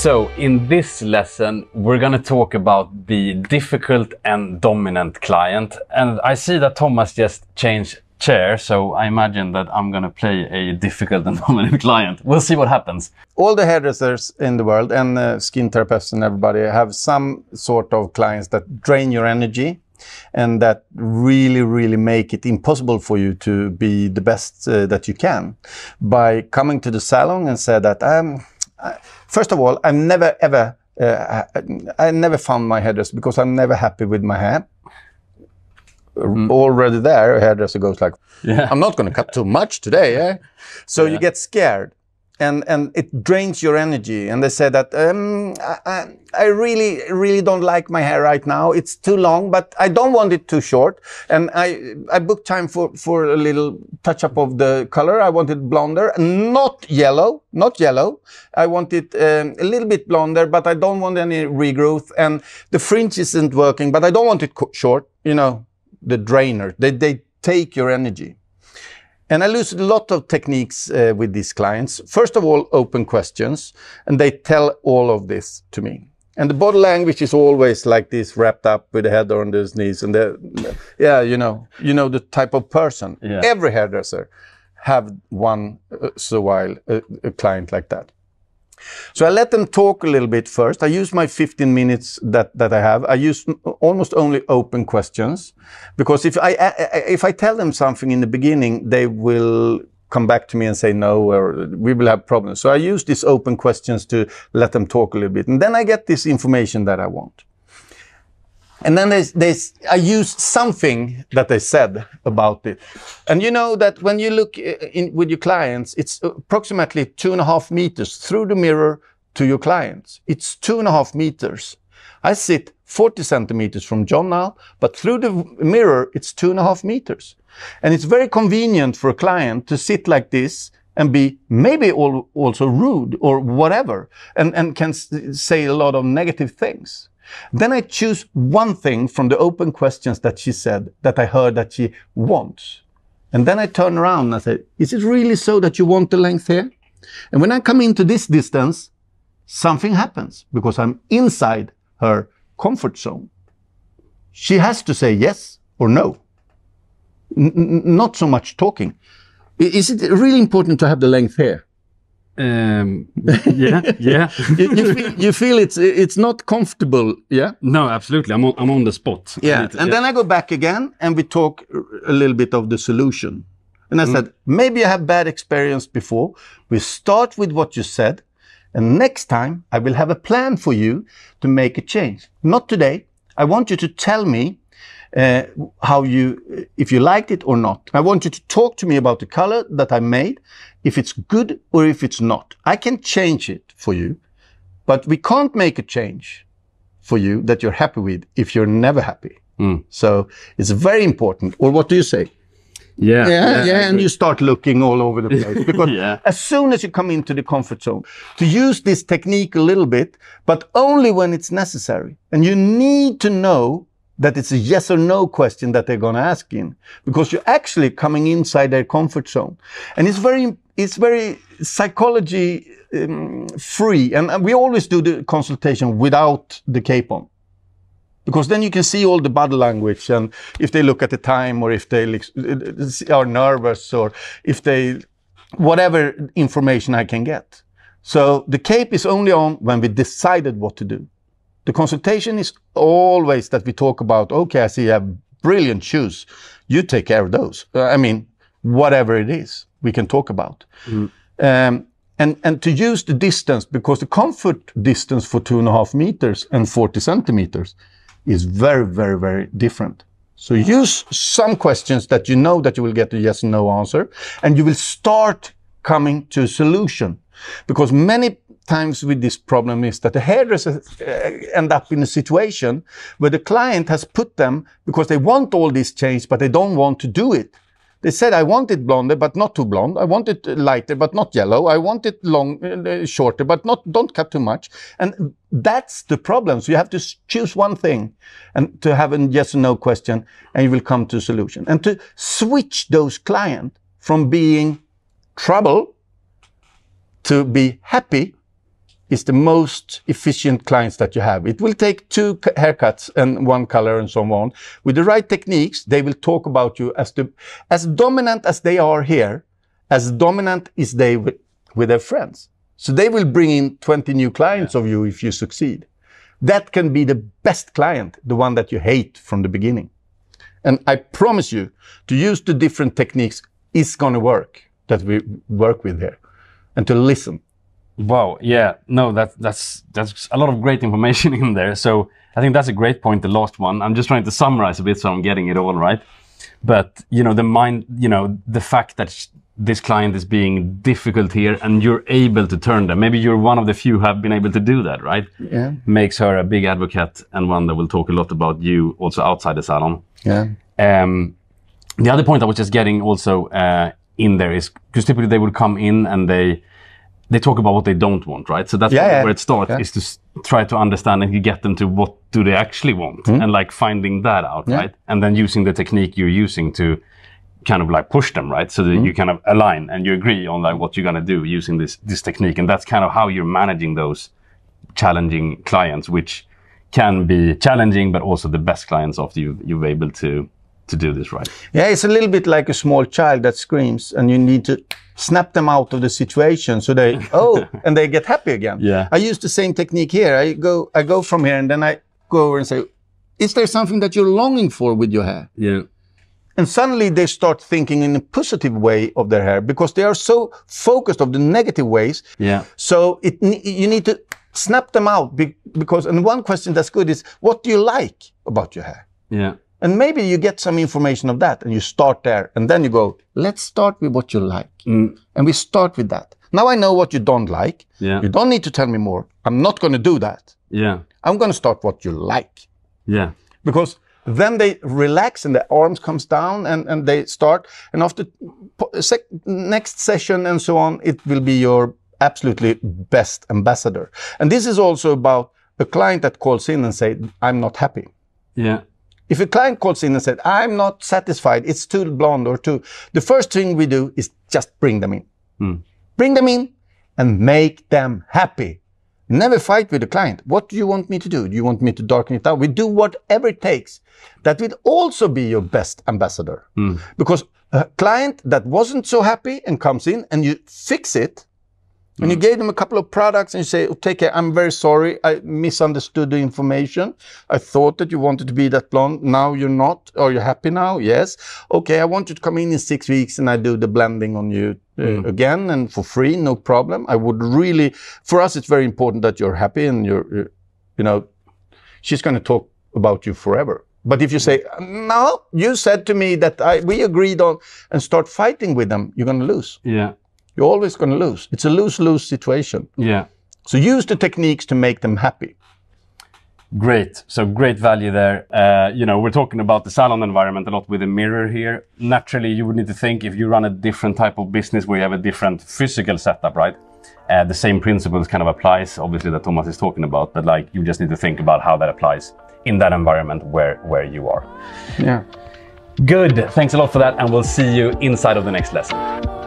So, in this lesson, we're going to talk about the difficult and dominant client. And I see that Tomas just changed chair, so I imagine that I'm going to play a difficult and dominant client. We'll see what happens. All the hairdressers in the world and uh, skin therapists and everybody have some sort of clients that drain your energy and that really, really make it impossible for you to be the best uh, that you can by coming to the salon and say that, um, first of all, I've never ever, uh, I, I never found my hairdresser because I'm never happy with my hair. Mm. Already there, a hairdresser goes like, yeah. I'm not going to cut too much today. Eh? So yeah. you get scared and and it drains your energy. And they say that um, I, I, really really don't like my hair right now. It's too long, but I don't want it too short. And I I booked time for for a little touch up of the color. I want it blonder, not yellow, not yellow. I want it um, a little bit blonder, but I don't want any regrowth. And the fringe isn't working, but I don't want it short. You know, the drainer. They they take your energy. And I use a lot of techniques uh, with these clients. First of all, open questions, and they tell all of this to me. And the body language is always like this, wrapped up with the head on his knees, and the, yeah, you know, you know the type of person. Yeah. Every hairdresser have one uh, so while a, a client like that. So I let them talk a little bit first. I use my 15 minutes that, that I have. I use almost only open questions because if I, if I tell them something in the beginning, they will come back to me and say no, or we will have problems. So I use these open questions to let them talk a little bit. And then I get this information that I want. And then there's, there's, I use something that they said about it. And you know that when you look eh, eh, in, with your clients, it's approximately two and a half meters through the mirror to your clients. It's two and a half meters. I sit 40 centimeters from John now, but through the mirror, it's two and a half meters. And it's very convenient for a client to sit like this and be maybe all, also rude or whatever, and, and can say a lot of negative things. Then I choose one thing from the open questions that she said that I heard that she wants. And then I turn around and I say, is it really so that you want the length here? And when I come into this distance, something happens because I'm inside her comfort zone. She has to say yes or no. N not so much talking. Is it really important to have the length here? Um, yeah, yeah. you, you, feel, you, feel, it's it's not comfortable, yeah? No, absolutely. I'm on, I'm on the spot. Yeah, and yeah. then I go back again and we talk a little bit of the solution. And I mm. said, maybe I have bad experience before. We start with what you said, and next time I will have a plan for you to make a change. Not today. I want you to tell me uh, how you, if you liked it or not. I want you to talk to me about the color that I made, if it's good or if it's not. I can change it for you, but we can't make a change for you that you're happy with if you're never happy. Mm. So it's very important. Or what do you say? Yeah, yeah, yeah, yeah and you start looking all over the place because yeah. as soon as you come into the comfort zone, to use this technique a little bit, but only when it's necessary. And you need to know that it's a yes or no question that they're going to ask in because you're actually coming inside their comfort zone. And it's very it's very psychology um, free. And uh, we always do the consultation without the cape on. Because then you can see all the body language and if they look at the time or if they uh, uh, are nervous or if they whatever information i can get. So the cape is only on when we decided what to do the consultation is always that we talk about, okay, I see you have brilliant shoes. You take care of those. Uh, I mean, whatever it is, we can talk about. Mm. Um, and, and to use the distance, because the comfort distance for two and a half meters and 40 centimeters is very, very, very different. So use some questions that you know that you will get a yes and no answer, and you will start coming to a solution. Because many times with this problem is that the hairdressers uh, end up in a situation where the client has put them because they want all this change, but they don't want to do it. They said, I want it blonder, but not too blonde. I want it lighter, but not yellow. I want it long, uh, shorter, but not, don't cut too much. And that's the problem. So you have to choose one thing and to have a yes or no question and you will come to a solution. And to switch those clients from being trouble to be happy is the most efficient clients that you have. It will take two haircuts and one color and so on. With the right techniques, they will talk about you as the as dominant as they are here, as dominant is they with, with their friends. So they will bring in 20 new clients of you if you succeed. That can be the best client, the one that you hate from the beginning. And I promise you, to use the different techniques is going to work that we work with here, and to listen. Wow. Yeah. No, that that's that's a lot of great information in there. So I think that's a great point. The last one. I'm just trying to summarize a bit, so I'm getting it all right. But you know, the mind. You know, the fact that this client is being difficult here, and you're able to turn them. Maybe you're one of the few who have been able to do that, right? Yeah. Makes her a big advocate and one that will talk a lot about you also outside the salon. Yeah. Um, the other point I was just getting also uh, in there is because typically they would come in and they they talk about what they don't want, right? So that's Yeah, where, yeah. where it starts Yeah. is to try to understand and get them to what do they actually want and like finding that out, right? And then using the technique you're using to kind of like push them, right? So that Hmm. you kind of align and you agree on like what you're gonna do using this this technique, and that's kind of how you're managing those challenging clients, which can be challenging, but also the best clients after you you've able to to do this right. Yeah, it's a little bit like a small child that screams, and you need to snap them out of the situation so they oh, and they get happy again. Yeah. I use the same technique here. I go, I go from here, and then I go over and say, "Is there something that you're longing for with your hair?" Yeah. And suddenly they start thinking in a positive way of their hair because they are so focused of the negative ways. Yeah. So it you need to snap them out be- because. And one question that's good is, what do you like about your hair? Yeah. And maybe you get some information of that and you start there. And then you go, let's start with what you like. Mm. And we start with that. Now I know what you don't like. Yeah. You don't need to tell me more. I'm not going to do that. Yeah. I'm going to start what you like. Yeah. Because then they relax and the arms comes down and, and they start. And after sec- next session and so on, it will be your absolutely best ambassador. And this is also about a client that calls in and say, I'm not happy. Yeah. If a client calls in and said, I'm not satisfied, it's too blonde or too, the first thing we do is just bring them in. Hmm. Bring them in and make them happy. Never fight with the client. What do you want me to do? Do you want me to darken it down? We do whatever it takes. That will also be your best ambassador. Hmm. Because a client that wasn't so happy and comes in and you fix it, and you gave them a couple of products and you say, oh, take care, I'm very sorry, I misunderstood the information. I thought that you wanted to be that blonde. Now you're not. Are you happy now? Yes. Okay, I want you to come in in six weeks and I do the blending on you uh, again and for free, no problem. I would really, for us, it's very important that you're happy and you're, you're- you know, she's going to talk about you forever. But if you say, no, you said to me that I, we agreed on and start fighting with them, you're going to lose. Yeah. You're always going to lose. It's a lose lose situation. Yeah. So use the techniques to make them happy. Great. So great value there. Uh, you know, we're talking about the salon environment a lot with a mirror here. Naturally, you would need to think if you run a different type of business where you have a different physical setup, right? Uh, the same principles kind of applies, obviously, that Tomas is talking about, but like you just need to think about how that applies in that environment where where you are. Yeah. Good. Thanks a lot for that, and we'll see you inside of the next lesson.